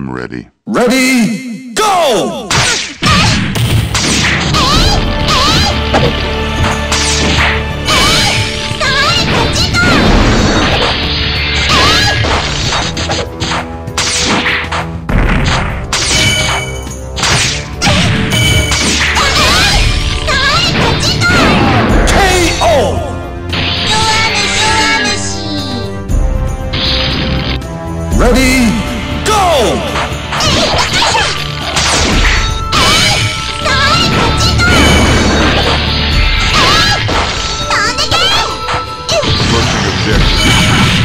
I'm ready. Ready, go! Ready, go! object.